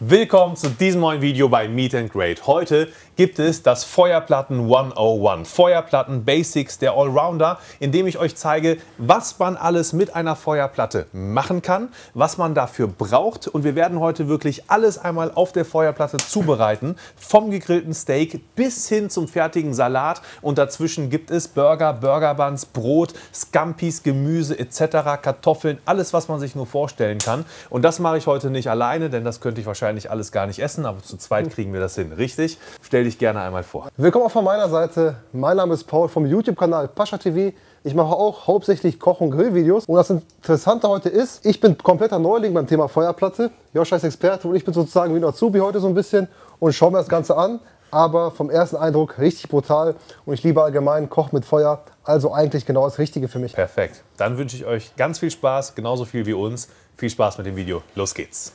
Willkommen zu diesem neuen Video bei Meet and Great. Heute gibt es das Feuerplatten 101. Feuerplatten Basics der Allrounder, in dem ich euch zeige, was man alles mit einer Feuerplatte machen kann, was man dafür braucht. Und wir werden heute wirklich alles einmal auf der Feuerplatte zubereiten. Vom gegrillten Steak bis hin zum fertigen Salat. Und dazwischen gibt es Burger, Burger Buns, Brot, Scampis, Gemüse etc., Kartoffeln, alles, was man sich nur vorstellen kann. Und das mache ich heute nicht alleine, denn das könnte ich wahrscheinlich wahrscheinlich alles gar nicht essen, aber zu zweit kriegen wir das hin, richtig? Stell dich gerne einmal vor. Willkommen auch von meiner Seite. Mein Name ist Paul vom YouTube-Kanal Pascha TV. Ich mache auch hauptsächlich Koch- und Grillvideos. Und das Interessante heute ist, ich bin kompletter Neuling beim Thema Feuerplatte. Joscha ist Experte und ich bin sozusagen wie ein Azubi heute so ein bisschen und schaue mir das Ganze an. Aber vom ersten Eindruck richtig brutal und ich liebe allgemein Koch mit Feuer. Also eigentlich genau das Richtige für mich. Perfekt. Dann wünsche ich euch ganz viel Spaß, genauso viel wie uns. Viel Spaß mit dem Video. Los geht's.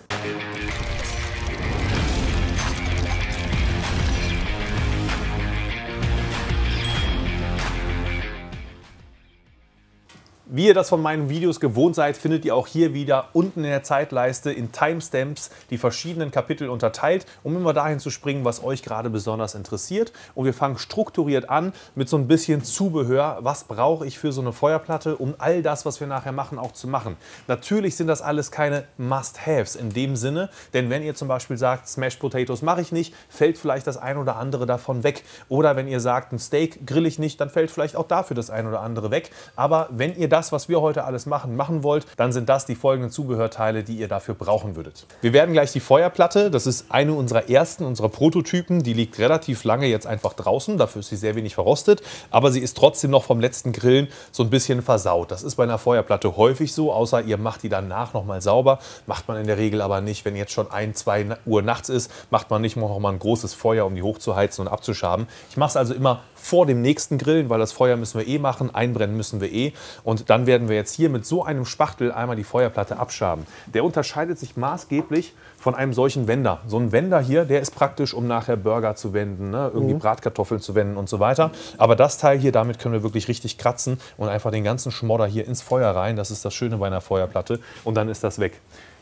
Wie ihr das von meinen Videos gewohnt seid, findet ihr auch hier wieder unten in der Zeitleiste in Timestamps die verschiedenen Kapitel unterteilt, um immer dahin zu springen, was euch gerade besonders interessiert. Und wir fangen strukturiert an mit so ein bisschen Zubehör. Was brauche ich für so eine Feuerplatte, um all das, was wir nachher machen, auch zu machen? Natürlich sind das alles keine Must-Haves in dem Sinne, denn wenn ihr zum Beispiel sagt, Smashed Potatoes mache ich nicht, fällt vielleicht das ein oder andere davon weg. Oder wenn ihr sagt, ein Steak grill ich nicht, dann fällt vielleicht auch dafür das ein oder andere weg. Aber wenn ihr das das, was wir heute alles machen, machen wollt, dann sind das die folgenden Zubehörteile, die ihr dafür brauchen würdet. Wir werden gleich die Feuerplatte, das ist eine unserer ersten, unserer Prototypen, die liegt relativ lange jetzt einfach draußen, dafür ist sie sehr wenig verrostet, aber sie ist trotzdem noch vom letzten Grillen so ein bisschen versaut. Das ist bei einer Feuerplatte häufig so, außer ihr macht die danach nochmal sauber, macht man in der Regel aber nicht, wenn jetzt schon ein, zwei Uhr nachts ist, macht man nicht noch mal ein großes Feuer, um die hochzuheizen und abzuschaben. Ich mache es also immer vor dem nächsten Grillen, weil das Feuer müssen wir eh machen, einbrennen müssen wir eh und dann werden wir jetzt hier mit so einem Spachtel einmal die Feuerplatte abschaben. Der unterscheidet sich maßgeblich von einem solchen Wender. So ein Wender hier, der ist praktisch, um nachher Burger zu wenden, ne? irgendwie mhm. Bratkartoffeln zu wenden und so weiter. Aber das Teil hier, damit können wir wirklich richtig kratzen und einfach den ganzen Schmodder hier ins Feuer rein. Das ist das Schöne bei einer Feuerplatte und dann ist das weg.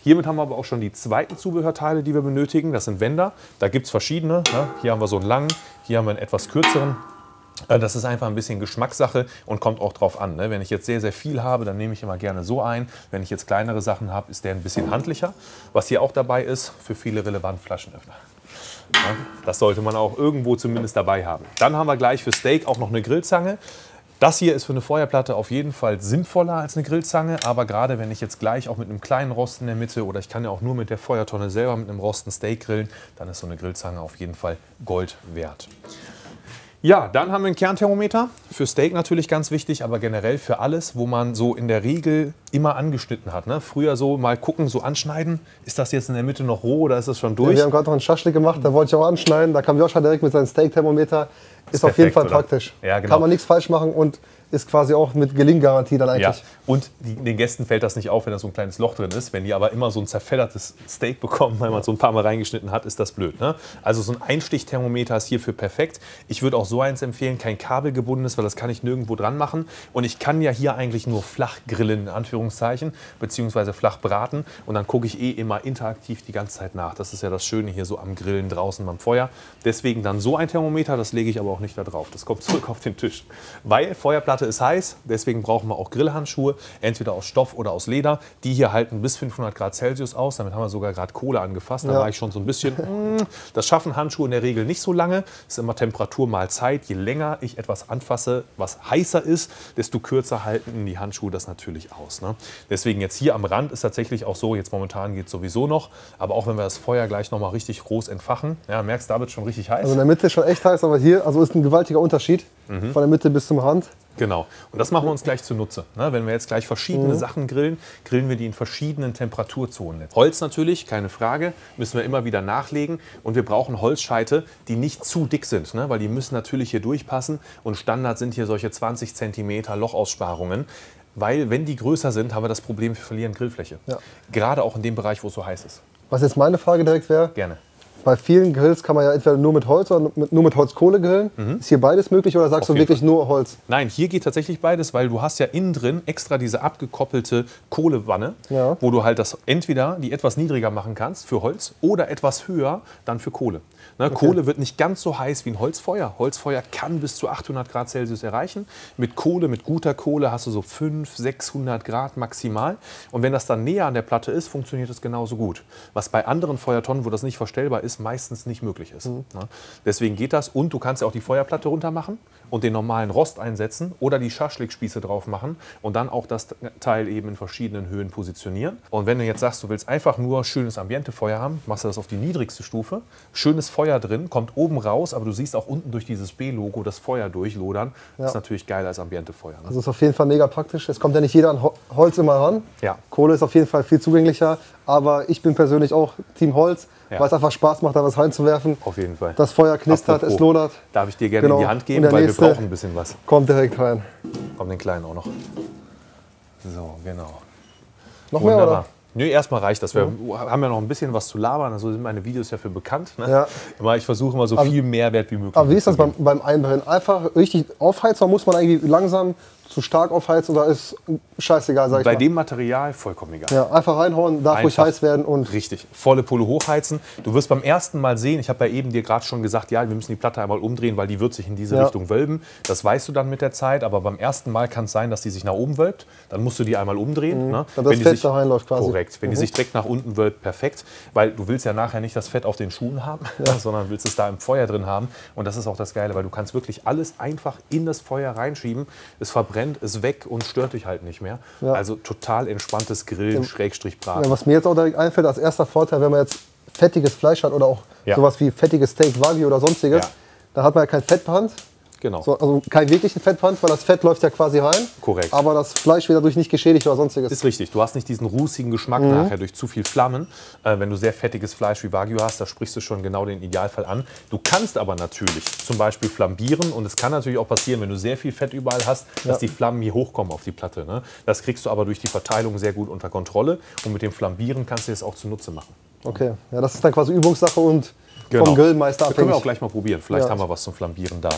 Hiermit haben wir aber auch schon die zweiten Zubehörteile, die wir benötigen. Das sind Wender. Da gibt es verschiedene. Ne? Hier haben wir so einen langen, hier haben wir einen etwas kürzeren. Äh, das ist einfach ein bisschen Geschmackssache und kommt auch drauf an. Ne? Wenn ich jetzt sehr, sehr viel habe, dann nehme ich immer gerne so ein. Wenn ich jetzt kleinere Sachen habe, ist der ein bisschen handlicher. Was hier auch dabei ist, für viele relevant Flaschenöffner. Ja, das sollte man auch irgendwo zumindest dabei haben. Dann haben wir gleich für Steak auch noch eine Grillzange. Das hier ist für eine Feuerplatte auf jeden Fall sinnvoller als eine Grillzange, aber gerade wenn ich jetzt gleich auch mit einem kleinen Rost in der Mitte oder ich kann ja auch nur mit der Feuertonne selber mit einem Rosten Steak grillen, dann ist so eine Grillzange auf jeden Fall Gold wert. Ja, dann haben wir ein Kernthermometer. Für Steak natürlich ganz wichtig, aber generell für alles, wo man so in der Regel immer angeschnitten hat. Ne? Früher so mal gucken, so anschneiden. Ist das jetzt in der Mitte noch roh oder ist das schon durch? Ja, wir haben gerade noch einen Schaschlik gemacht, da wollte ich auch anschneiden. Da kam Joscha direkt mit seinem Steak-Thermometer. Ist, ist auf jeden Fall oder? praktisch. Ja, genau. Kann man nichts falsch machen und ist quasi auch mit Gelinggarantie dann eigentlich. Ja. Und die, den Gästen fällt das nicht auf, wenn da so ein kleines Loch drin ist. Wenn die aber immer so ein zerfeddertes Steak bekommen, weil man so ein paar Mal reingeschnitten hat, ist das blöd. Ne? Also so ein Einstichthermometer ist hierfür perfekt. Ich würde auch so eins empfehlen, kein kabelgebundenes, weil das kann ich nirgendwo dran machen. Und ich kann ja hier eigentlich nur flach grillen, in Anführungszeichen, beziehungsweise flach braten. Und dann gucke ich eh immer interaktiv die ganze Zeit nach. Das ist ja das Schöne hier so am Grillen draußen beim Feuer. Deswegen dann so ein Thermometer, das lege ich aber auch nicht da drauf. Das kommt zurück auf den Tisch. Weil Feuerplatte Platte ist heiß, deswegen brauchen wir auch Grillhandschuhe, entweder aus Stoff oder aus Leder. Die hier halten bis 500 Grad Celsius aus. Damit haben wir sogar gerade Kohle angefasst. Da ja. war ich schon so ein bisschen. Mm, das schaffen Handschuhe in der Regel nicht so lange. Es ist immer Temperatur mal Zeit. Je länger ich etwas anfasse, was heißer ist, desto kürzer halten die Handschuhe das natürlich aus. Ne? Deswegen jetzt hier am Rand ist tatsächlich auch so, jetzt momentan geht es sowieso noch, aber auch wenn wir das Feuer gleich noch mal richtig groß entfachen, ja, merkst du, da wird schon richtig heiß. Also in der Mitte ist schon echt heiß, aber hier also ist ein gewaltiger Unterschied mhm. von der Mitte bis zum Rand. Genau. Und das machen wir uns gleich zunutze. Ne? Wenn wir jetzt gleich verschiedene mhm. Sachen grillen, grillen wir die in verschiedenen Temperaturzonen. Holz natürlich, keine Frage, müssen wir immer wieder nachlegen. Und wir brauchen Holzscheite, die nicht zu dick sind, ne? weil die müssen natürlich hier durchpassen. Und Standard sind hier solche 20 cm Lochaussparungen. Weil wenn die größer sind, haben wir das Problem, wir verlieren Grillfläche. Ja. Gerade auch in dem Bereich, wo es so heiß ist. Was jetzt meine Frage direkt wäre, Gerne bei vielen Grills kann man ja entweder nur mit Holz oder mit, nur mit Holzkohle grillen. Ist hier beides möglich oder sagst Mhm. Auf du wirklich nur Holz? Nein, hier geht tatsächlich beides, weil du hast ja innen drin extra diese abgekoppelte Kohlewanne, Ja. wo du halt das entweder die etwas niedriger machen kannst für Holz oder etwas höher dann für Kohle. Ne, Kohle wird nicht ganz so heiß wie ein Holzfeuer. Holzfeuer kann bis zu 800 Grad Celsius erreichen. Mit Kohle, mit guter Kohle hast du so 500, 600 Grad maximal. Und wenn das dann näher an der Platte ist, funktioniert es genauso gut. Was bei anderen Feuertonnen, wo das nicht verstellbar ist, meistens nicht möglich ist. Ne? Deswegen geht das. Und du kannst ja auch die Feuerplatte runter machen und den normalen Rost einsetzen oder die Schaschlikspieße drauf machen und dann auch das Teil eben in verschiedenen Höhen positionieren. Und wenn du jetzt sagst, du willst einfach nur schönes Ambientefeuer haben, machst du das auf die niedrigste Stufe. Schönes Feuer drin, kommt oben raus, aber du siehst auch unten durch dieses B-Logo das Feuer durchlodern. Das ist natürlich geiler als Ambientefeuer. Ne? Das ist auf jeden Fall mega praktisch. Es kommt ja nicht jeder an Ho- Holz immer ran. Ja. Kohle ist auf jeden Fall viel zugänglicher. Aber ich bin persönlich auch Team Holz, Ja. weil es einfach Spaß macht, da was reinzuwerfen. Auf jeden Fall. Das Feuer knistert, Apropos, es lodert. Darf ich dir gerne in Genau. die Hand geben, weil wir brauchen ein bisschen was. Kommt direkt rein. Komm, den kleinen auch noch. So, genau. Noch mehr Wunderbar. oder? Nö, erstmal reicht das. Wir haben ja noch ein bisschen was zu labern. Also sind meine Videos ja für bekannt. Ne? Ja. Aber ich versuche immer so viel Mehrwert wie möglich. Aber wie ist das beim, beim Einbrennen? Einfach richtig aufheizen muss man irgendwie langsam zu stark aufheizen oder ist scheißegal, sag ich Bei mal. dem Material vollkommen egal. ja, einfach reinhauen, darf ruhig Einfach. heiß werden und Richtig, volle Pulle hochheizen. Du wirst beim ersten Mal sehen, ich habe ja eben dir gerade schon gesagt, ja, wir müssen die Platte einmal umdrehen, weil die wird sich in diese Ja. Richtung wölben. Das weißt du dann mit der Zeit, aber beim ersten Mal kann es sein, dass die sich nach oben wölbt. Dann musst du die einmal umdrehen. Ne? Mhm. Dass das Wenn Fett sich, da reinläuft quasi. Mhm. Korrekt. Wenn die sich direkt nach unten wölbt, perfekt. Weil du willst ja nachher nicht das Fett auf den Schuhen haben, sondern willst es da im Feuer drin haben. Und das ist auch das Geile, weil du kannst wirklich alles einfach in das Feuer reinschieben. Es verbrennt, ist weg und stört dich halt nicht mehr. Ja. Also total entspanntes Grillen, Schrägstrich Braten. Ja, was mir jetzt auch direkt einfällt, als erster Vorteil, wenn man jetzt fettiges Fleisch hat oder auch sowas wie fettiges Steak, Wagyu oder sonstiges, dann hat man ja kein Fettbrand, Genau. so, also kein wirklichen Fettbrand, weil das Fett läuft ja quasi rein. Korrekt. Aber das Fleisch wird dadurch nicht geschädigt oder sonstiges. Ist richtig. Du hast nicht diesen rußigen Geschmack Mhm. nachher durch zu viel Flammen. Äh, wenn du sehr fettiges Fleisch wie Wagyu hast, da sprichst du schon genau den Idealfall an. Du kannst aber natürlich zum Beispiel flambieren und es kann natürlich auch passieren, wenn du sehr viel Fett überall hast, dass die Flammen hier hochkommen auf die Platte. Ne? Das kriegst du aber durch die Verteilung sehr gut unter Kontrolle und mit dem Flambieren kannst du es auch zunutze machen. Okay, ja, das ist dann quasi Übungssache und Genau. vom Grillmeister Das können wir auch abhängig. gleich mal probieren. Vielleicht Ja. haben wir was zum Flambieren da.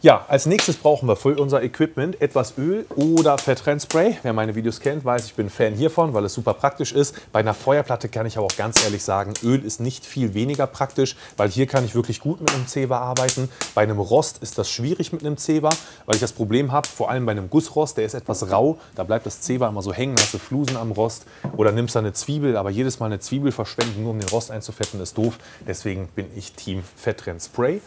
Ja, als nächstes brauchen wir für unser Equipment etwas Öl oder Fetttrennspray. Wer meine Videos kennt, weiß, ich bin Fan hiervon, weil es super praktisch ist. Bei einer Feuerplatte kann ich aber auch ganz ehrlich sagen, Öl ist nicht viel weniger praktisch, weil hier kann ich wirklich gut mit einem Zewa arbeiten. Bei einem Rost ist das schwierig mit einem Zewa, weil ich das Problem habe, vor allem bei einem Gussrost, der ist etwas rau, da bleibt das Zewa immer so hängen, hast du Flusen am Rost oder nimmst da eine Zwiebel, aber jedes Mal eine Zwiebel verschwenden, nur um den Rost einzufetten, ist doof. Deswegen bin ich Team Fetttrennspray.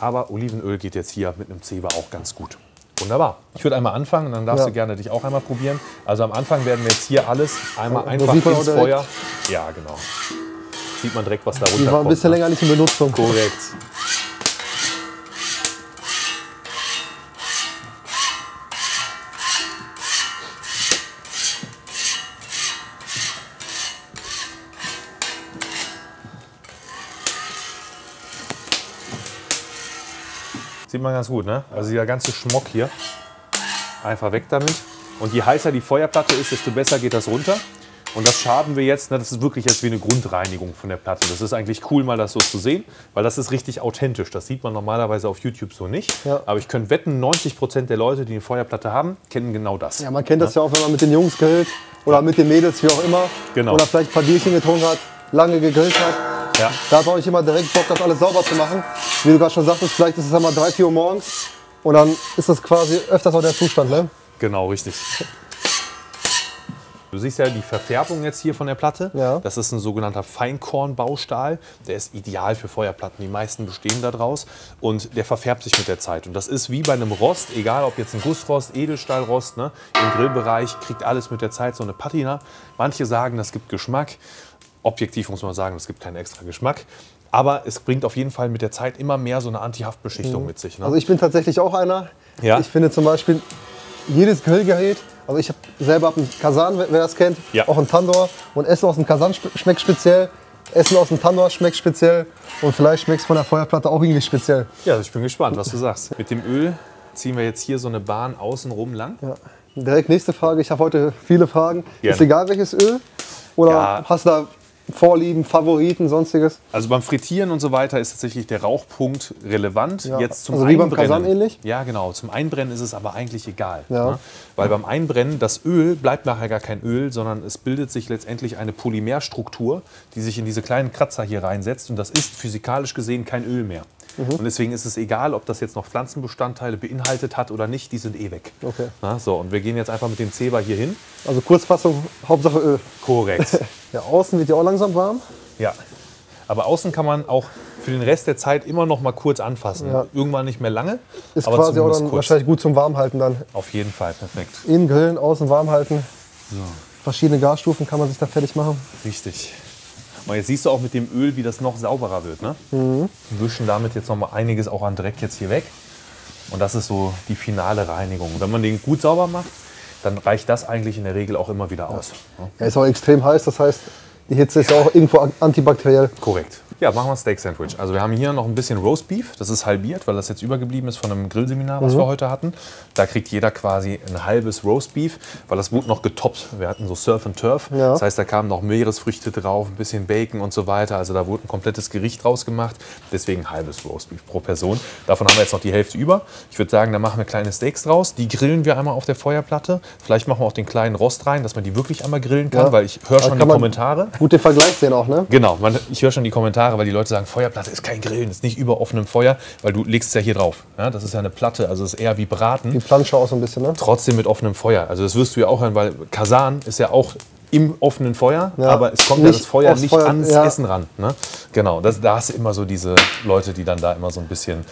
Aber Olivenöl geht jetzt hier mit einem Zewa auch ganz gut. Wunderbar. Ich würde einmal anfangen, dann darfst Ja. du gerne dich auch einmal probieren. Also am Anfang werden wir jetzt hier alles einmal Da einfach ins Feuer. Ja, genau. Sieht man direkt, was da Die runterkommt. war ein bisschen ne? länger nicht in Benutzung. Korrekt. Sieht man ganz gut, ne? Also dieser ganze Schmock hier. Einfach weg damit. Und je heißer die Feuerplatte ist, desto besser geht das runter. Und das schaben wir jetzt, ne, das ist wirklich jetzt wie eine Grundreinigung von der Platte. Das ist eigentlich cool, mal das so zu sehen, weil das ist richtig authentisch. Das sieht man normalerweise auf YouTube so nicht. Ja. Aber ich könnte wetten, 90% der Leute, die eine Feuerplatte haben, kennen genau das. Ja, man kennt das ja auch, wenn man mit den Jungs grillt oder mit den Mädels, wie auch immer. Genau. Oder vielleicht ein paar Bierchen getrunken hat, lange gegrillt hat. Ja. Da hat man nicht immer direkt Bock, das alles sauber zu machen. Wie du gerade schon sagtest, vielleicht ist es einmal 3, 4 Uhr morgens und dann ist das quasi öfters auch der Zustand. Ne? Genau, richtig. Du siehst ja die Verfärbung jetzt hier von der Platte. Ja. Das ist ein sogenannter Feinkornbaustahl. Der ist ideal für Feuerplatten. Die meisten bestehen daraus. Und der verfärbt sich mit der Zeit. Und das ist wie bei einem Rost, egal ob jetzt ein Gussrost, Edelstahlrost, ne, im Grillbereich kriegt alles mit der Zeit so eine Patina. Manche sagen, das gibt Geschmack. Objektiv muss man sagen, es gibt keinen extra Geschmack. Aber es bringt auf jeden Fall mit der Zeit immer mehr so eine Antihaftbeschichtung mit sich. Ne? Also ich bin tatsächlich auch einer. Ja. Ich finde zum Beispiel jedes Grillgerät, also ich habe selber einen Kasan, wer das kennt, Ja. auch einen Tandoor. Und Essen aus dem Kasan schmeckt speziell, Essen aus dem Tandoor schmeckt speziell und vielleicht schmeckt es von der Feuerplatte auch irgendwie speziell. ja, ich bin gespannt, was du sagst. Mit dem Öl ziehen wir jetzt hier so eine Bahn außenrum lang. Ja. Direkt nächste Frage, ich habe heute viele Fragen. Gerne. Ist egal welches Öl? Oder Ja. hast du da Vorlieben, Favoriten, sonstiges? Also beim Frittieren und so weiter ist tatsächlich der Rauchpunkt relevant. Ja. Jetzt zum Also wie beim Einbrennen. Kasan ähnlich? Ja, genau. Zum Einbrennen ist es aber eigentlich egal. Ja. Ne? Weil beim Einbrennen, das Öl bleibt nachher gar kein Öl, sondern es bildet sich letztendlich eine Polymerstruktur, die sich in diese kleinen Kratzer hier reinsetzt. Und das ist physikalisch gesehen kein Öl mehr. Mhm. Und deswegen ist es egal, ob das jetzt noch Pflanzenbestandteile beinhaltet hat oder nicht, die sind eh weg. Okay. Na, so, und wir gehen jetzt einfach mit dem Zeber hier hin. Also Kurzfassung, Hauptsache Öl. Korrekt. Ja, außen wird ja auch langsam warm. Ja. Aber außen kann man auch für den Rest der Zeit immer noch mal kurz anfassen. Ja. Irgendwann nicht mehr lange, Ist aber quasi auch dann kurz. wahrscheinlich gut zum Warmhalten dann. Auf jeden Fall, perfekt. Innen grillen, außen warm halten. Verschiedene Gasstufen kann man sich da fertig machen. Richtig. Und jetzt siehst du auch mit dem Öl, wie das noch sauberer wird. Ne? Mhm. Wir wischen damit jetzt noch mal einiges auch an Dreck jetzt hier weg. Und das ist so die finale Reinigung. Wenn man den gut sauber macht, dann reicht das eigentlich in der Regel auch immer wieder aus. Ne? Ja, ist auch extrem heiß, das heißt, die Hitze ist ja auch irgendwo antibakteriell. Korrekt. Ja, machen wir ein Steak Sandwich. Also wir haben hier noch ein bisschen Roast Beef. Das ist halbiert, weil das jetzt übergeblieben ist von einem Grillseminar, was wir heute hatten. Da kriegt jeder quasi ein halbes Roast Beef, weil das wurde noch getoppt. Wir hatten so Surf and Turf. Ja. Das heißt, da kamen noch Meeresfrüchte drauf, ein bisschen Bacon und so weiter. Also da wurde ein komplettes Gericht draus gemacht. Deswegen ein halbes Roast Beef pro Person. Davon haben wir jetzt noch die Hälfte über. Ich würde sagen, da machen wir kleine Steaks draus. Die grillen wir einmal auf der Feuerplatte. Vielleicht machen wir auch den kleinen Rost rein, dass man die wirklich einmal grillen kann, Ja. weil ich höre schon die Kommentare. Gut den Vergleich sehen auch, ne? Genau, man, ich höre schon die Kommentare, weil die Leute sagen, Feuerplatte ist kein Grillen, ist nicht über offenem Feuer, weil du legst es ja hier drauf. Ja, das ist ja eine Platte, also es ist eher wie Braten, Die Plansche auch so ein bisschen, ne? trotzdem mit offenem Feuer. Also das wirst du ja auch hören, weil Kasan ist ja auch im offenen Feuer, Ja, aber es kommt ja das Feuer nicht Feuer, ans ja. Essen ran. Ne? Genau, das, da hast du immer so diese Leute, die dann da immer so ein bisschen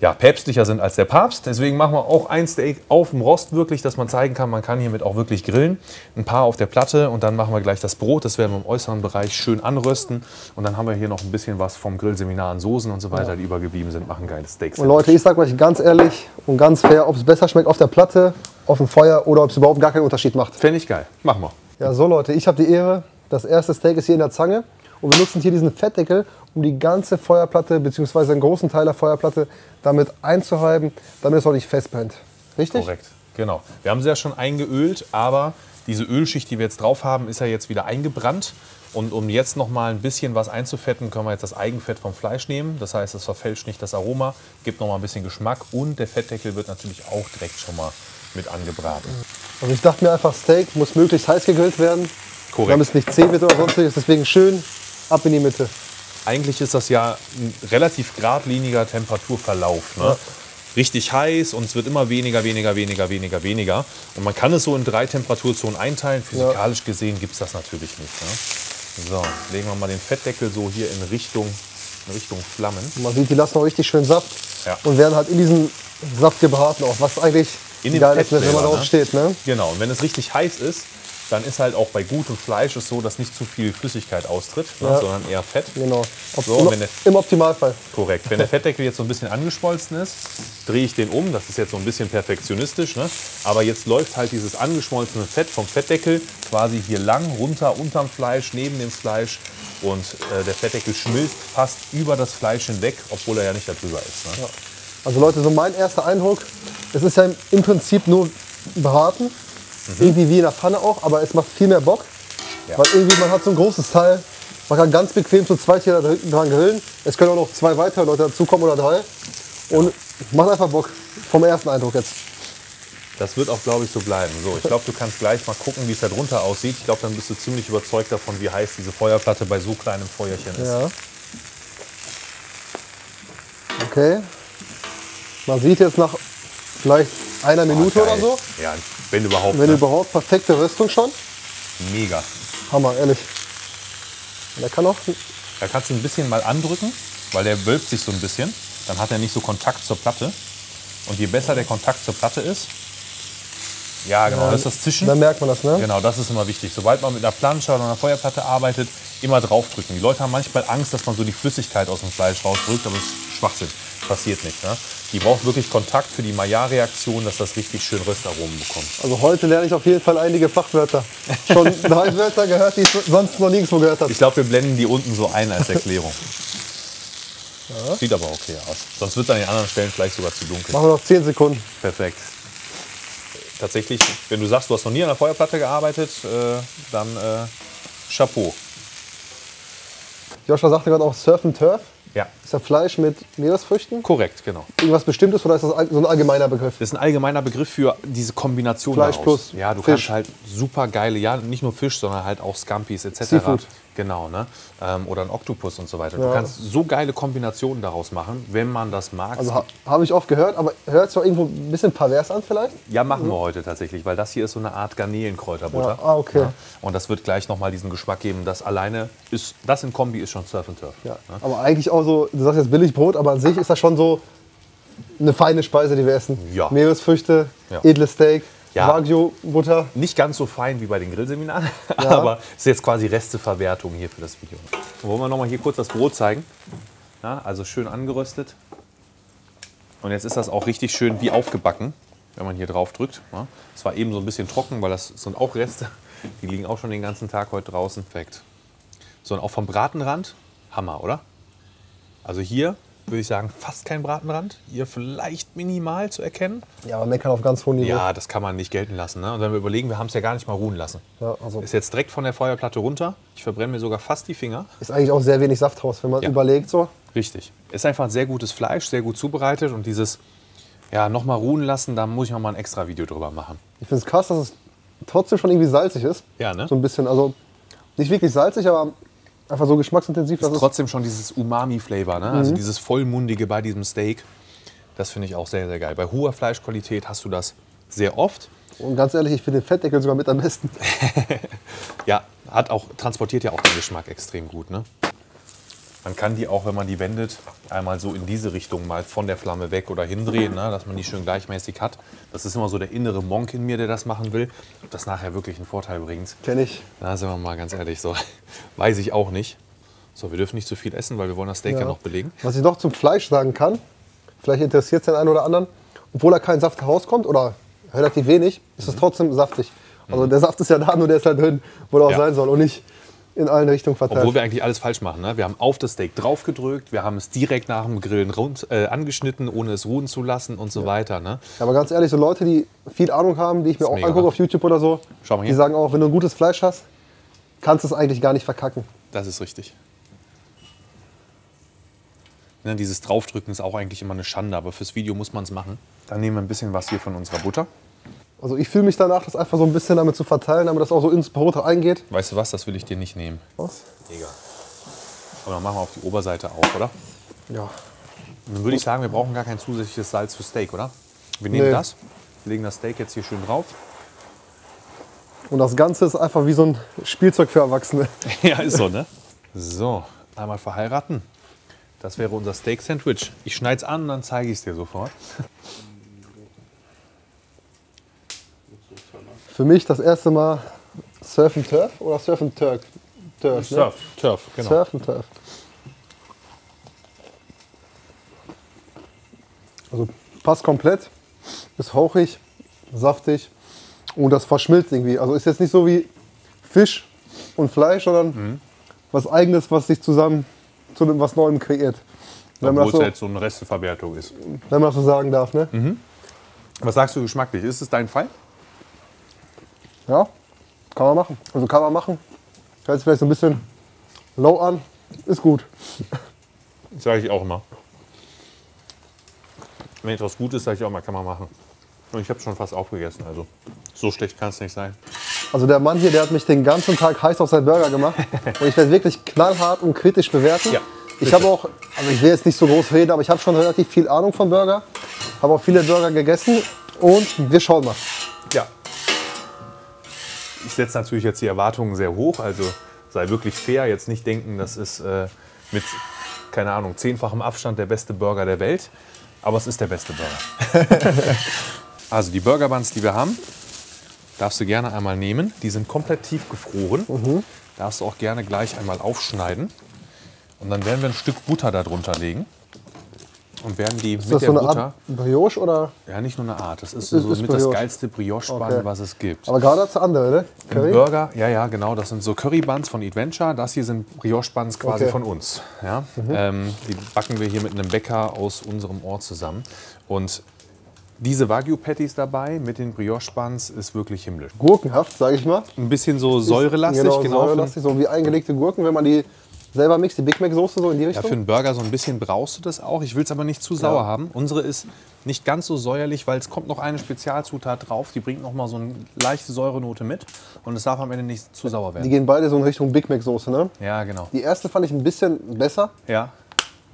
ja, päpstlicher sind als der Papst. Deswegen machen wir auch ein Steak auf dem Rost wirklich, dass man zeigen kann, man kann hiermit auch wirklich grillen. Ein paar auf der Platte und dann machen wir gleich das Brot. Das werden wir im äußeren Bereich schön anrösten. Und dann haben wir hier noch ein bisschen was vom Grillseminar an Soßen und so weiter, die übergeblieben sind. Machen geiles Steak. Und Leute, ich sag euch ganz ehrlich und ganz fair, ob es besser schmeckt auf der Platte, auf dem Feuer oder ob es überhaupt gar keinen Unterschied macht. Fände ich geil. Machen wir. Ja, so Leute, ich habe die Ehre. Das erste Steak ist hier in der Zange. Und wir nutzen hier diesen Fettdeckel, um die ganze Feuerplatte bzw. einen großen Teil der Feuerplatte damit einzureiben, damit es auch nicht festbrennt. Richtig? Korrekt, genau. Wir haben sie ja schon eingeölt, aber diese Ölschicht, die wir jetzt drauf haben, ist ja jetzt wieder eingebrannt. Und um jetzt noch mal ein bisschen was einzufetten, können wir jetzt das Eigenfett vom Fleisch nehmen. Das heißt, es verfälscht nicht das Aroma, gibt noch mal ein bisschen Geschmack und der Fettdeckel wird natürlich auch direkt schon mal mit angebraten. Also ich dachte mir einfach, Steak muss möglichst heiß gegrillt werden, Korrekt. damit es nicht zäh wird oder sonstiges. Deswegen schön ab in die Mitte. Eigentlich ist das ja ein relativ geradliniger Temperaturverlauf. Ne? Richtig heiß und es wird immer weniger, weniger, weniger, weniger, weniger. Und man kann es so in drei Temperaturzonen einteilen. Physikalisch gesehen gibt es das natürlich nicht. Ne? So, legen wir mal den Fettdeckel so hier in Richtung, in Richtung Flammen. Und man sieht, die lassen auch richtig schön Saft Ja. und werden halt in diesem Saft gebraten auch, was eigentlich In geil ist, wenn man selber, drauf ne? steht. Ne? Genau, und wenn es richtig heiß ist, dann ist halt auch bei gutem Fleisch es so, dass nicht zu viel Flüssigkeit austritt, ne, Ja. sondern eher Fett. Genau. Ob, So, im, der- Im Optimalfall. Korrekt. Wenn der Fettdeckel jetzt so ein bisschen angeschmolzen ist, drehe ich den um. Das ist jetzt so ein bisschen perfektionistisch. Ne? Aber jetzt läuft halt dieses angeschmolzene Fett vom Fettdeckel quasi hier lang, runter, unterm Fleisch, neben dem Fleisch. Und äh, der Fettdeckel schmilzt fast über das Fleisch hinweg, obwohl er ja nicht darüber ist. Ne? Also Leute, so mein erster Eindruck, es ist ja im- im Prinzip nur braten, irgendwie wie in der Pfanne auch, aber es macht viel mehr Bock, Ja. weil irgendwie man hat so ein großes Teil, man kann ganz bequem zu zweit hier dran grillen, es können auch noch zwei weitere Leute dazukommen oder drei und macht einfach Bock vom ersten Eindruck jetzt. Das wird auch, glaube ich, so bleiben. So, ich glaube, du kannst gleich mal gucken, wie es da drunter aussieht. Ich glaube, dann bist du ziemlich überzeugt davon, wie heiß diese Feuerplatte bei so kleinem Feuerchen ist. Ja. Okay. Man sieht jetzt nach vielleicht einer Minute Geil. oder so, Ja, wenn überhaupt. wenn ne? überhaupt, perfekte Röstung schon. Mega. Hammer, ehrlich. Und Der kann auch Da kannst du ein bisschen mal andrücken, weil der wölbt sich so ein bisschen. Dann hat er nicht so Kontakt zur Platte. Und je besser der Kontakt zur Platte ist, ja genau, das ist das Zischen. Dann merkt man das, ne? Genau, das ist immer wichtig. Sobald man mit einer Plansche oder einer Feuerplatte arbeitet, immer draufdrücken. Die Leute haben manchmal Angst, dass man so die Flüssigkeit aus dem Fleisch rausdrückt, aber das ist Schwachsinn. Passiert nicht. Ne? Die braucht wirklich Kontakt für die Maillard-Reaktion, dass das richtig schön Röstaromen bekommt. Also heute lerne ich auf jeden Fall einige Fachwörter. Schon drei Wörter gehört, die ich sonst noch nirgendwo gehört habe. Ich glaube, wir blenden die unten so ein als Erklärung. Sieht aber okay aus. Sonst wird es an den anderen Stellen vielleicht sogar zu dunkel. Machen wir noch 10 Sekunden. Perfekt. Tatsächlich, wenn du sagst, du hast noch nie an der Feuerplatte gearbeitet, äh, dann äh, Chapeau. Joscha sagte gerade auch Surf and Turf. Ja, Ist ja Fleisch mit Meeresfrüchten? korrekt, genau. Irgendwas Bestimmtes oder ist das so ein allgemeiner Begriff? Das ist ein allgemeiner Begriff für diese Kombination Fleisch daraus. plus Ja, du Fisch. kannst halt super geile, ja, nicht nur Fisch, sondern halt auch Scampis etc. Seafood. Genau, ne? Ähm, oder ein Oktopus und so weiter. Du Ja. kannst so geile Kombinationen daraus machen, wenn man das mag. Also ha habe ich oft gehört, aber hört es doch irgendwo ein bisschen pervers an vielleicht? ja, machen wir heute tatsächlich, weil das hier ist so eine Art Garnelenkräuterbutter. Ja, ah, okay. Und das wird gleich nochmal diesen Geschmack geben. Das alleine ist, das in Kombi ist schon Surf and Turf. Ja. Aber eigentlich auch so, du sagst jetzt Billigbrot, aber an sich ist das schon so eine feine Speise, die wir essen. Ja. Meeresfrüchte, Ja. edles Steak, Ja. Wagyu-Butter. Nicht ganz so fein wie bei den Grillseminaren, aber ist jetzt quasi Resteverwertung hier für das Video. Wollen wir nochmal hier kurz das Brot zeigen? Ja, also schön angeröstet. Und jetzt ist das auch richtig schön wie aufgebacken, wenn man hier drauf drückt. Ja. Es war eben so ein bisschen trocken, weil das sind auch Reste. Die liegen auch schon den ganzen Tag heute draußen. Perfekt. So, und auch vom Bratenrand, Hammer, oder? Also hier würde ich sagen, fast kein Bratenrand. Hier vielleicht minimal zu erkennen. Ja, aber meckern auf ganz hohem Niveau. Ja, das kann man nicht gelten lassen. Ne? Und wenn wir überlegen, wir haben es ja gar nicht mal ruhen lassen. Ja, also Ist jetzt direkt von der Feuerplatte runter. Ich verbrenne mir sogar fast die Finger. ist eigentlich auch sehr wenig Safthaus, wenn man Ja. überlegt so. Richtig. Ist einfach ein sehr gutes Fleisch, sehr gut zubereitet. Und dieses ja, nochmal ruhen lassen, da muss ich noch mal ein extra Video drüber machen. Ich finde es krass, dass es trotzdem schon irgendwie salzig ist. Ja, ne? So ein bisschen, also nicht wirklich salzig, aber einfach so geschmacksintensiv. Ist trotzdem schon dieses Umami-Flavor, ne? Mhm. also dieses vollmundige bei diesem Steak. Das finde ich auch sehr, sehr geil. Bei hoher Fleischqualität hast du das sehr oft. Und ganz ehrlich, ich finde den Fettdeckel sogar mit am besten. Ja, hat auch, transportiert ja auch den Geschmack extrem gut. Ne? Man kann die auch, wenn man die wendet, einmal so in diese Richtung mal von der Flamme weg oder hindrehen, ne? dass man die schön gleichmäßig hat. Das ist immer so der innere Monk in mir, der das machen will. Ob das nachher wirklich einen Vorteil bringt, Kenn ich. da sind wir mal ganz ehrlich, so weiß ich auch nicht. So, wir dürfen nicht zu viel essen, weil wir wollen das Steak ja, Ja. noch belegen. Was ich noch zum Fleisch sagen kann, vielleicht interessiert es den einen oder anderen, obwohl da kein Saft rauskommt oder relativ wenig, ist es trotzdem saftig. Also der Saft ist ja da, nur der ist halt drin, wo er auch Ja. sein soll und nicht in allen Richtungen verteilt. Obwohl wir eigentlich alles falsch machen. Ne? Wir haben auf das Steak draufgedrückt, wir haben es direkt nach dem Grillen rund, äh, angeschnitten, ohne es ruhen zu lassen und so weiter. Ne? Aber ganz ehrlich, so Leute, die viel Ahnung haben, die ich mir auch mega, angucke auf YouTube oder so, Schau mal die sagen auch, wenn du ein gutes Fleisch hast, kannst du es eigentlich gar nicht verkacken. Das ist richtig. Ne, dieses Draufdrücken ist auch eigentlich immer eine Schande, aber fürs Video muss man es machen. Dann nehmen wir ein bisschen was hier von unserer Butter. Also ich fühle mich danach, das einfach so ein bisschen damit zu verteilen, damit das auch so ins Brot eingeht. Weißt du was, das will ich dir nicht nehmen. Was? Egal. Aber dann machen wir auf die Oberseite auf, oder? Ja. Dann würde ich sagen, wir brauchen gar kein zusätzliches Salz für Steak, oder? Wir nehmen Nee. das, legen das Steak jetzt hier schön drauf. Und das Ganze ist einfach wie so ein Spielzeug für Erwachsene. ja, ist so, ne? So, einmal verheiraten. Das wäre unser Steak-Sandwich. Ich schneide es an und dann zeige ich es dir sofort. Für mich das erste Mal Surf and Turf oder Surf and Turk? Turf, ne? Turf, genau. Surf and Turf. Also passt komplett, ist hauchig, saftig und das verschmilzt irgendwie. Also ist jetzt nicht so wie Fisch und Fleisch, sondern Mhm. was Eigenes, was sich zusammen zu einem was Neuem kreiert. Wenn man, Obwohl es so, jetzt so eine Resteverwertung ist. wenn man das so sagen darf. Ne? Mhm. Was sagst du geschmacklich? Ist es dein Fall? Ja, kann man machen. Also kann man machen. Hört sich vielleicht so ein bisschen low an, ist gut. Das sage ich auch immer. Wenn etwas gut ist, sage ich auch mal, kann man machen. Und ich habe schon fast aufgegessen, also so schlecht kann es nicht sein. Also der Mann hier, der hat mich den ganzen Tag heiß auf seinen Burger gemacht. Und ich werde wirklich knallhart und kritisch bewerten. Ja, ich habe auch, also ich will jetzt nicht so groß reden, aber ich habe schon relativ viel Ahnung von Burger. Habe auch viele Burger gegessen und wir schauen mal. Ich setze natürlich jetzt die Erwartungen sehr hoch, also sei wirklich fair, jetzt nicht denken, das ist äh, mit, keine Ahnung, zehnfachem Abstand der beste Burger der Welt, aber es ist der beste Burger. also die Burger Buns, die wir haben, darfst du gerne einmal nehmen. Die sind komplett tiefgefroren. Darfst du auch gerne gleich einmal aufschneiden. Und dann werden wir ein Stück Butter darunter legen. Und werden die Ist mit das der so eine Butter, Art Brioche oder? ja nicht nur eine Art, das ist, Ist- so ist mit das geilste Brioche-Bun, Okay. was es gibt. Aber gerade das andere, ne? Im Curry? Burger, ja, ja, genau. Das sind so Curry-Buns von Adventure. Das hier sind Brioche-Buns quasi Okay. von uns. Ja? Ähm, die backen wir hier mit einem Bäcker aus unserem Ort zusammen. Und diese Wagyu-Patties dabei mit den Brioche-Buns ist wirklich himmlisch. Gurkenhaft, sage ich mal. Ein bisschen so säurelastig, genau, genau. säurelastig, so wie eingelegte Gurken, wenn man die selber mixt, die Big Mac Soße so in die Ja, Richtung? für einen Burger so ein bisschen brauchst du das auch. Ich will es aber nicht zu sauer Ja. haben. Unsere ist nicht ganz so säuerlich, weil es kommt noch eine Spezialzutat drauf. Die bringt noch mal so eine leichte Säurenote mit. Und es darf am Ende nicht zu sauer die werden. gehen beide so in Richtung Big Mac Soße, ne? Ja, genau. Die erste fand ich ein bisschen besser, Ja.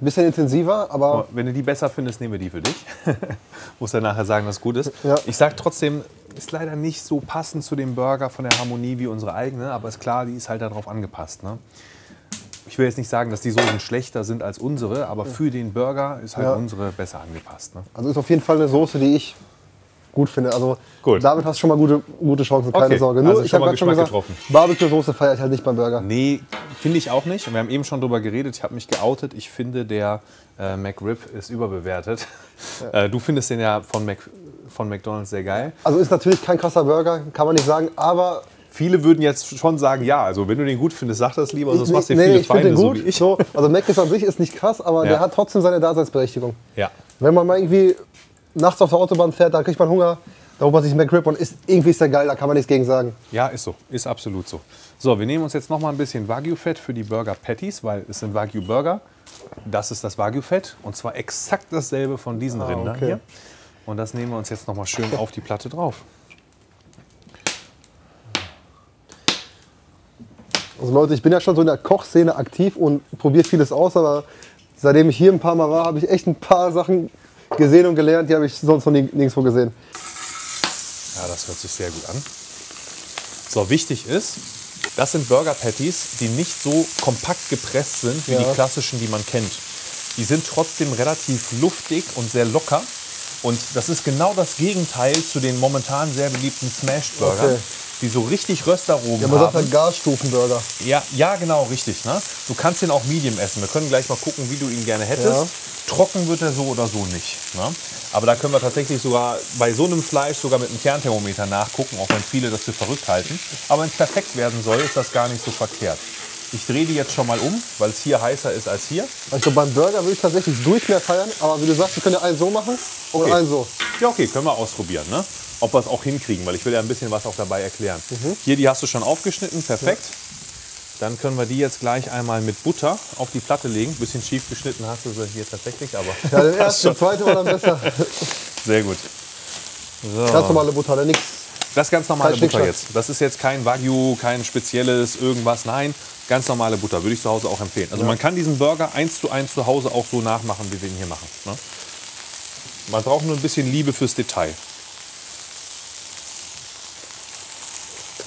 ein bisschen intensiver, aber Wenn du die besser findest, nehmen wir die für dich. Muss ja nachher sagen, dass gut ist. Ja. Ich sag trotzdem, ist leider nicht so passend zu dem Burger von der Harmonie wie unsere eigene, aber ist klar, die ist halt darauf angepasst. Ne? Ich will jetzt nicht sagen, dass die Soßen schlechter sind als unsere, aber für den Burger ist halt Ja. unsere besser angepasst. Ne? also ist auf jeden Fall eine Soße, die ich gut finde. Also Gut. damit hast du schon mal gute, gute Chancen, keine Okay, Sorge. also ich habe gerade schon gesagt, getroffen. Barbecue-Soße feiere ich halt nicht beim Burger. Nee, finde ich auch nicht. Wir haben eben schon drüber geredet. Ich habe mich geoutet. Ich finde, der äh, McRib ist überbewertet. Äh, du findest den ja von, Mac, von McDonald's sehr geil. Also ist natürlich kein krasser Burger, kann man nicht sagen, aber Viele würden jetzt schon sagen, ja, also wenn du den gut findest, sag das lieber, sonst machst du nee, viele ich Feinde, den so gut. wie ich. So, also Mac ist an sich ist nicht krass, aber Ja. der hat trotzdem seine Daseinsberechtigung. Ja. Wenn man mal irgendwie nachts auf der Autobahn fährt, da kriegt man Hunger, da holt man sich McRib und ist, irgendwie ist der geil, da kann man nichts gegen sagen. ja, ist so, ist absolut so. So, wir nehmen uns jetzt noch mal ein bisschen Wagyu-Fett für die Burger Patties, weil es sind Wagyu-Burger. Das ist das Wagyu-Fett und zwar exakt dasselbe von diesen Rindern Ah, okay. hier. Und das nehmen wir uns jetzt noch mal schön auf die Platte drauf. Also Leute, ich bin ja schon so in der Kochszene aktiv und probiere vieles aus, aber seitdem ich hier ein paar Mal war, habe ich echt ein paar Sachen gesehen und gelernt, die habe ich sonst noch nirgendwo gesehen. Ja, das hört sich sehr gut an. So, wichtig ist, das sind Burger Patties, die nicht so kompakt gepresst sind wie Ja. die klassischen, die man kennt. Die sind trotzdem relativ luftig und sehr locker. Und das ist genau das Gegenteil zu den momentan sehr beliebten Smashed Burger, Okay. Die so richtig Röstaromen Ja, man sagt haben. ja Gasstufenburger. Ja, ja, genau, richtig. Ne? Du kannst den auch Medium essen. Wir können gleich mal gucken, wie du ihn gerne hättest. Ja. Trocken wird er so oder so nicht. Ne? Aber da können wir tatsächlich sogar bei so einem Fleisch sogar mit einem Kernthermometer nachgucken, auch wenn viele das für verrückt halten. Aber wenn es perfekt werden soll, ist das gar nicht so verkehrt. Ich drehe die jetzt schon mal um, weil es hier heißer ist als hier. Also beim Burger würde ich tatsächlich durch mehr feiern, aber wie du sagst, wir können ja einen so machen und Okay. einen so. Ja, okay, können wir ausprobieren, ne? Ob wir es auch hinkriegen, weil ich will ja ein bisschen was auch dabei erklären. Mhm. Hier, die hast du schon aufgeschnitten, perfekt. Dann können wir die jetzt gleich einmal mit Butter auf die Platte legen. Bisschen schief geschnitten hast du sie hier tatsächlich, aber Ja, der erste, der zweite war dann besser. sehr gut. Ganz normale Butter, ne? nix. Das ist ganz normale Kein Butter jetzt. Das ist jetzt kein Wagyu, kein spezielles irgendwas. Nein, ganz normale Butter. Würde ich zu Hause auch empfehlen. Also man kann diesen Burger eins zu eins zu Hause auch so nachmachen, wie wir ihn hier machen. Ne? Man braucht nur ein bisschen Liebe fürs Detail.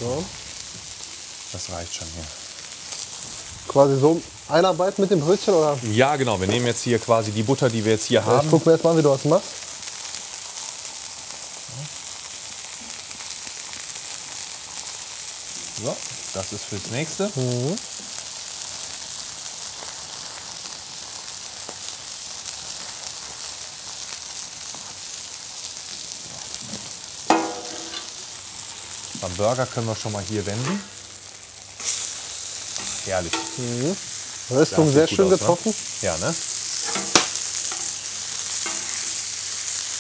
So. Das reicht schon hier. Quasi so einarbeiten mit dem Brötchen oder? Ja, genau. Wir nehmen jetzt hier quasi die Butter, die wir jetzt hier Ja, haben. ich guck mir erst mal an, wie du das machst. So, das ist fürs nächste. Beim Burger können wir schon mal hier wenden. Herrlich. Röstung sieht sehr schön aus, ne? getroffen. Ja, ne?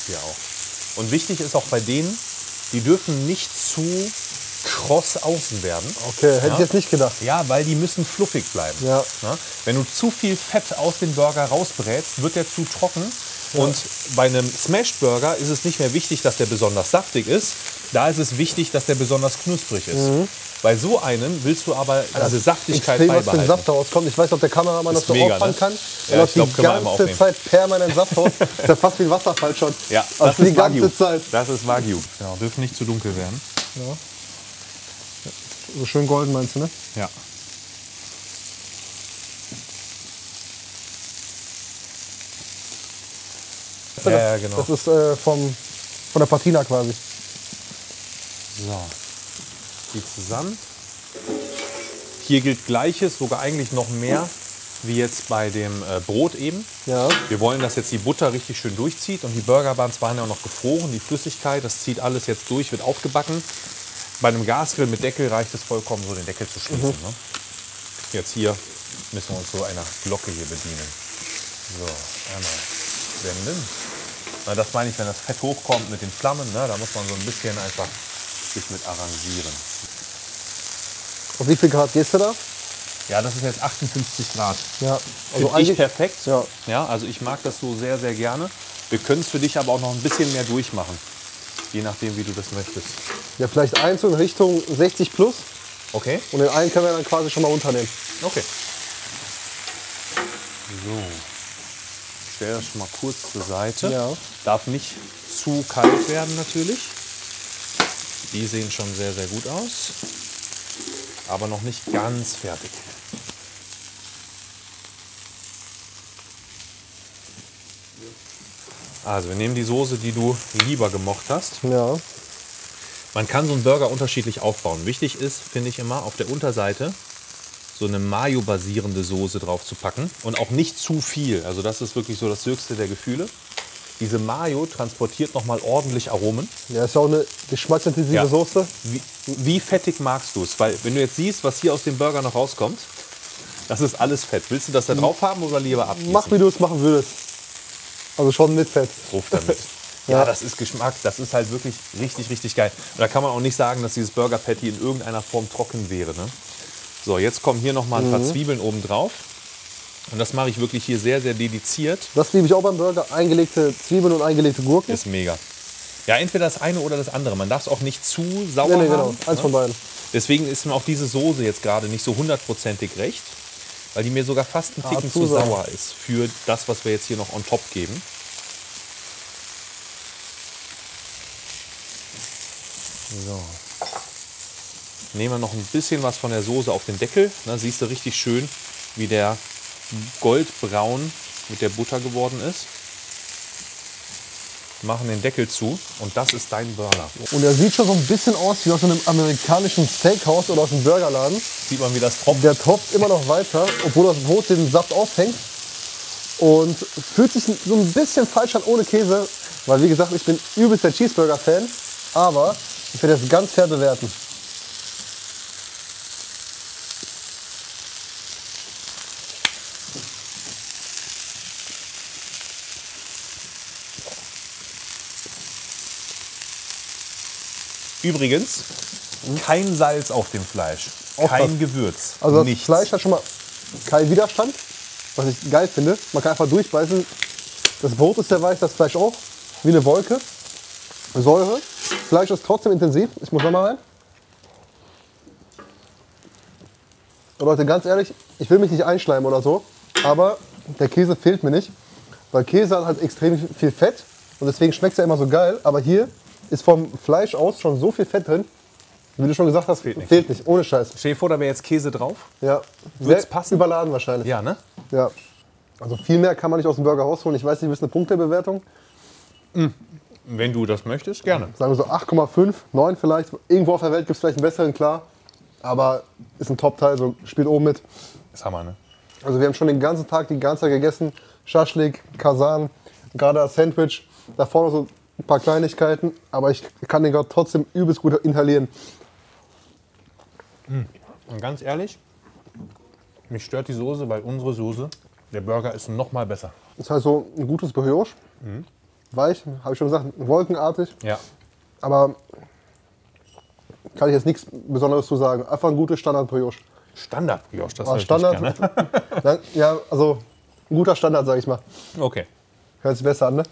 Hier auch. Und wichtig ist auch bei denen, die dürfen nicht zu kross außen werden. Okay, hätte Ja. ich jetzt nicht gedacht. Ja, weil die müssen fluffig bleiben. Ja. Wenn du zu viel Fett aus dem Burger rausbrätst, wird der zu trocken. Und bei einem Smashed Burger ist es nicht mehr wichtig, dass der besonders saftig ist. Da ist es wichtig, dass der besonders knusprig ist. Bei so einem willst du aber diese Saftigkeit Extrem, was für ein beibehalten. Saft daraus kommt. Ich weiß nicht, ob der Kameramann Ist das so auffangen ne? kann. Ja, Er läuft ich glaub, die ganze. Zeit permanent Saft raus. ist ja fast wie ein Wasserfall schon. Ja, also das die ist ganze Wagyu. Zeit. Das ist Wagyu. Genau, dürfen nicht zu dunkel werden. So schön golden meinst du, ne? Ja. Ja, ja, genau. Das ist äh, vom, von der Patina quasi. So, die zusammen. Hier gilt Gleiches, sogar eigentlich noch mehr wie jetzt bei dem äh, Brot eben. Ja. Wir wollen, dass jetzt die Butter richtig schön durchzieht und die Burgerbuns waren ja auch noch gefroren. Die Flüssigkeit, das zieht alles jetzt durch, wird aufgebacken. Bei einem Gasgrill mit Deckel reicht es vollkommen, so den Deckel zu schließen. Ne? Jetzt hier müssen wir uns so einer Glocke hier bedienen. So, einmal wenden. Na, das meine ich, wenn das Fett hochkommt mit den Flammen, ne, da muss man so ein bisschen einfach sich mit arrangieren. Auf wie viel Grad gehst du da? Ja, das ist jetzt 58 Grad. Ja, Also also ich eigentlich. perfekt. Ja. ja, also ich mag das so sehr, sehr gerne. Wir können es für dich aber auch noch ein bisschen mehr durchmachen. Je nachdem, wie du das möchtest. Ja, vielleicht eins so in Richtung 60 plus Okay? und den einen können wir dann quasi schon mal runternehmen. Okay. So. Ich stelle das schon mal kurz zur Seite. Ja. Darf nicht zu kalt werden natürlich. Die sehen schon sehr, sehr gut aus. Aber noch nicht ganz fertig. Also wir nehmen die Soße, die du lieber gemocht hast. Ja. Man kann so einen Burger unterschiedlich aufbauen. Wichtig ist, finde ich immer, auf der Unterseite so eine Mayo-basierende Soße drauf zu packen und auch nicht zu viel. Also das ist wirklich so das höchste der Gefühle. Diese Mayo transportiert nochmal ordentlich Aromen. Ja, ist ja auch eine geschmacksintensive Ja. Soße. Wie, wie fettig magst du es? Weil wenn du jetzt siehst, was hier aus dem Burger noch rauskommt, das ist alles Fett. Willst du das da drauf haben oder lieber abgießen? Mach, wie du es machen würdest. Also schon mit Fett. Ruf damit. Ja, Ja. das ist Geschmack. Das ist halt wirklich richtig, richtig geil. Und da kann man auch nicht sagen, dass dieses Burger Patty in irgendeiner Form trocken wäre. Ne? So, jetzt kommen hier noch mal ein Mhm. paar Zwiebeln oben drauf. Und das mache ich wirklich hier sehr, sehr dediziert. Das liebe ich auch beim Burger. Eingelegte Zwiebeln und eingelegte Gurken. Ist mega. Ja, entweder das eine oder das andere. Man darf es auch nicht zu sauer Nee, nee, haben. genau. Eins ne? von beiden. Deswegen ist mir auch diese Soße jetzt gerade nicht so hundertprozentig recht, weil die mir sogar fast einen Ah, Ticken zu zu sauer. sauer ist für das, was wir jetzt hier noch on top geben. So. Nehmen wir noch ein bisschen was von der Soße auf den Deckel. Da siehst du richtig schön, wie der goldbraun mit der Butter geworden ist. Machen den Deckel zu und das ist dein Burger. Und er sieht schon so ein bisschen aus wie aus einem amerikanischen Steakhouse oder aus einem Burgerladen. Sieht man, wie das tropft. Der tropft immer noch weiter, obwohl das Brot den Saft aufhängt. Und fühlt sich so ein bisschen falsch an ohne Käse. Weil wie gesagt, ich bin übelst der Cheeseburger-Fan. Aber ich werde das ganz fair bewerten. Übrigens, kein Salz auf dem Fleisch, Auch kein was. Gewürz, Also das nichts. Fleisch hat schon mal keinen Widerstand, was ich geil finde. Man kann einfach durchbeißen. Das Brot ist sehr weich, das Fleisch auch. Wie eine Wolke. Säure. Fleisch ist trotzdem intensiv. Ich muss nochmal rein. Und Leute, ganz ehrlich, ich will mich nicht einschleimen oder so, aber der Käse fehlt mir nicht. Weil Käse hat halt extrem viel Fett und deswegen schmeckt es ja immer so geil. Aber hier ist vom Fleisch aus schon so viel Fett drin. Wie du schon gesagt hast, Fehlt fehlt, nicht. Ohne Scheiß. Stell dir vor, da wäre jetzt Käse drauf. Ja. Wird's passen? Überladen wahrscheinlich. Ja, ne? Ja. Also viel mehr kann man nicht aus dem Burger rausholen. Ich weiß nicht, wie ist eine Punktebewertung? Wenn du das möchtest, gerne. Sagen wir so 8,5, 9 vielleicht. Irgendwo auf der Welt gibt es vielleicht einen besseren, klar. Aber ist ein Top-Teil, so spielt oben mit. Haben wir, ne? Also wir haben schon den ganzen Tag, die ganze Zeit gegessen. Schaschlik, Kasan, gerade das Sandwich. Da vorne so ein paar Kleinigkeiten. Aber ich kann den gerade trotzdem übelst gut inhalieren. Und ganz ehrlich, mich stört die Soße, weil unsere Soße, der Burger ist noch mal besser. Ist halt so ein gutes Brioche. Weich, habe ich schon gesagt, wolkenartig. Ja. Aber kann ich jetzt nichts Besonderes zu sagen. Einfach ein gutes Standard-Brioche. Standard Brioche, das Ah, ich Standard. nicht gerne. Ja, also ein guter Standard, sage ich mal. Okay, Hört sich besser an, ne?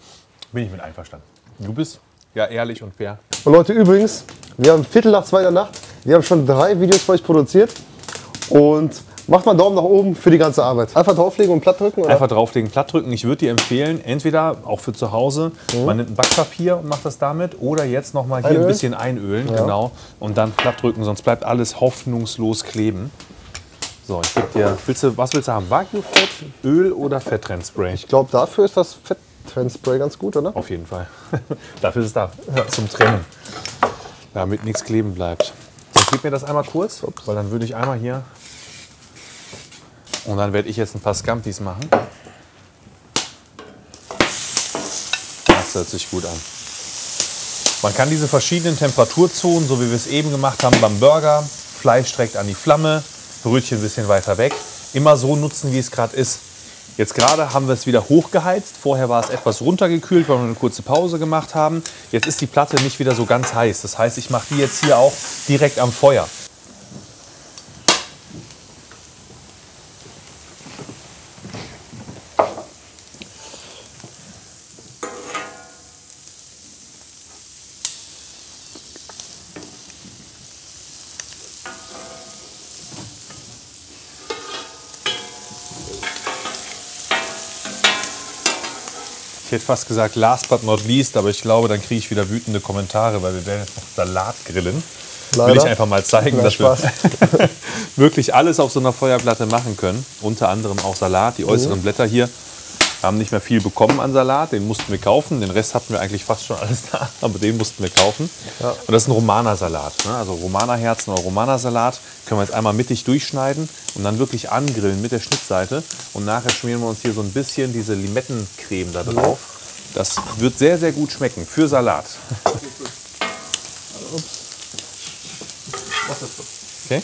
bin ich mit einverstanden. Du bist ja ehrlich und fair. Und Leute, übrigens, wir haben Viertel nach zwei der Nacht. Wir haben schon drei Videos für euch produziert. Und macht mal einen Daumen nach oben für die ganze Arbeit. Einfach drauflegen und platt drücken, oder? Einfach drauflegen, platt drücken. Ich würde dir empfehlen, entweder auch für zu Hause, man nimmt ein Backpapier und macht das damit, oder jetzt noch mal hier ein Einölen? bisschen einölen, genau, und dann platt drücken, sonst bleibt alles hoffnungslos kleben. So, ich gebe dir, willst du, was willst du haben? Wagyu-Fett, Öl oder Fetttrennspray? Ich glaube, dafür ist das Fett-Trend-Spray ganz gut, oder? Auf jeden Fall. Dafür ist es da, zum Trennen, damit nichts kleben bleibt. So, gib mir das einmal kurz, weil dann würde ich einmal hier und dann werde ich jetzt ein paar Scampis machen. Das hört sich gut an. Man kann diese verschiedenen Temperaturzonen, so wie wir es eben gemacht haben beim Burger, Fleisch direkt an die Flamme, Brötchen ein bisschen weiter weg, immer so nutzen, wie es gerade ist. Jetzt gerade haben wir es wieder hochgeheizt. Vorher war es etwas runtergekühlt, weil wir eine kurze Pause gemacht haben. Jetzt ist die Platte nicht wieder so ganz heiß. Das heißt, ich mache die jetzt hier auch direkt am Feuer. Fast gesagt last but not least, aber ich glaube, dann kriege ich wieder wütende Kommentare, weil wir werden jetzt noch Salat grillen. Will ich einfach mal zeigen, dass wir wirklich alles auf so einer Feuerplatte machen können. Unter anderem auch Salat. Die äußeren Blätter hier haben nicht mehr viel bekommen an Salat. Den mussten wir kaufen. Den Rest hatten wir eigentlich fast schon alles da, aber den mussten wir kaufen. Und das ist ein Romana-Salat. Ne? Also Romana-Herzen oder Romana-Salat können wir jetzt einmal mittig durchschneiden und dann wirklich angrillen mit der Schnittseite. Und nachher schmieren wir uns hier so ein bisschen diese Limettencreme da drauf. Das wird sehr, sehr gut schmecken für Salat. Okay?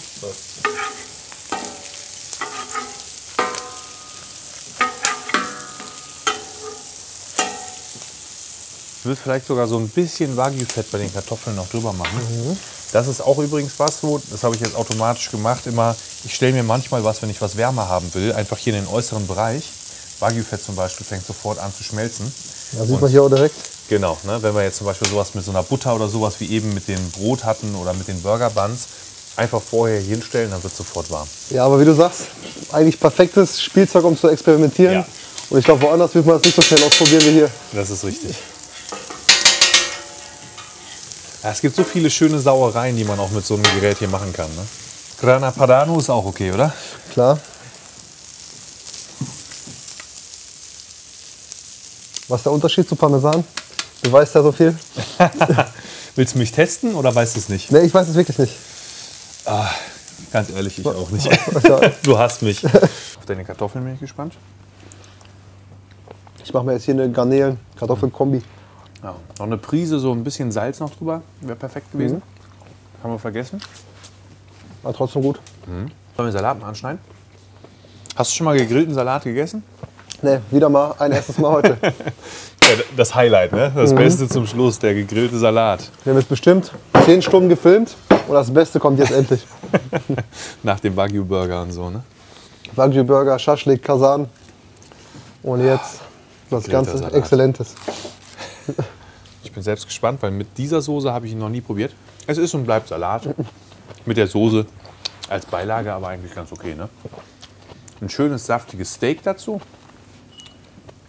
Ich würde vielleicht sogar so ein bisschen Wagyu-Fett bei den Kartoffeln noch drüber machen. Das ist auch übrigens was, so, das habe ich jetzt automatisch gemacht. Immer, ich stelle mir manchmal was, wenn ich was wärmer haben will, einfach hier in den äußeren Bereich. Wagyu-Fett zum Beispiel fängt sofort an zu schmelzen. Da sieht man hier auch direkt. Genau, ne? wenn wir jetzt zum Beispiel sowas mit so einer Butter oder sowas wie eben mit dem Brot hatten oder mit den Burger Buns, einfach vorher hier hinstellen, dann wird es sofort warm. Ja, aber wie du sagst, eigentlich perfektes Spielzeug, um zu experimentieren. Ja. Und ich glaube, woanders wird man das nicht so schnell ausprobieren wie hier. Das ist richtig. Ja, es gibt so viele schöne Sauereien, die man auch mit so einem Gerät hier machen kann. Ne? Grana Padano ist auch okay, oder? Klar. Was ist der Unterschied zu Parmesan? Du weißt ja so viel. Willst du mich testen oder weißt du es nicht? Nee, ich weiß es wirklich nicht. Ganz ehrlich, ich auch nicht. Du hast mich. Auf deine Kartoffeln bin ich gespannt. Ich mache mir jetzt hier eine Garnelen-Kartoffeln-Kombi. Ja. Noch eine Prise, so ein bisschen Salz noch drüber. Wäre perfekt gewesen. Haben wir vergessen. War trotzdem gut. Sollen wir den Salat mal anschneiden? Hast du schon mal gegrillten Salat gegessen? Nee, wieder mal ein erstes Mal heute. Ja, das Highlight, ne? Das Beste zum Schluss, der gegrillte Salat. Wir haben jetzt bestimmt 10 Stunden gefilmt und das Beste kommt jetzt endlich. Nach dem Wagyu-Burger und so, ne? Wagyu Burger, Schaschlik, Kasan und jetzt was Salat. Exzellentes. Ich bin selbst gespannt, weil mit dieser Soße habe ich ihn noch nie probiert. Es ist und bleibt Salat. Mit der Soße als Beilage aber eigentlich ganz okay, ne? Ein schönes, saftiges Steak dazu.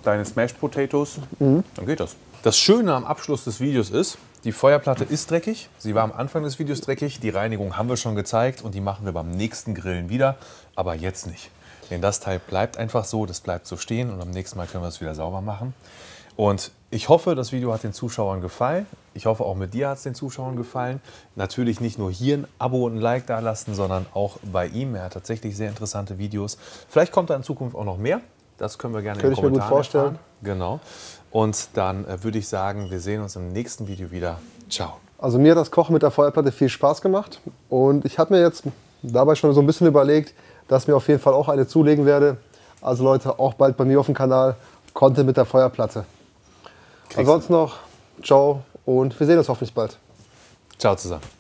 Deine Smashed Potatoes. Dann geht das. Das Schöne am Abschluss des Videos ist, die Feuerplatte ist dreckig. Sie war am Anfang des Videos dreckig. Die Reinigung haben wir schon gezeigt und die machen wir beim nächsten Grillen wieder. Aber jetzt nicht. Denn das Teil bleibt einfach so, das bleibt so stehen und am nächsten Mal können wir es wieder sauber machen. Und ich hoffe, das Video hat den Zuschauern gefallen. Ich hoffe, auch mit dir hat es den Zuschauern gefallen. Natürlich nicht nur hier ein Abo und ein Like da lassen, sondern auch bei ihm. Er hat tatsächlich sehr interessante Videos. Vielleicht kommt da in Zukunft auch noch mehr. Das können wir gerne Könnte in den ich mir gut Kommentaren vorstellen. erfahren. Genau. Und dann äh, würde ich sagen, wir sehen uns im nächsten Video wieder. Ciao. Also mir hat das Kochen mit der Feuerplatte viel Spaß gemacht und ich habe mir jetzt dabei schon so ein bisschen überlegt, dass mir auf jeden Fall auch eine zulegen werde. Also Leute, auch bald bei mir auf dem Kanal Content mit der Feuerplatte. Kriegst. Ansonsten noch, ciao und wir sehen uns hoffentlich bald. Ciao zusammen.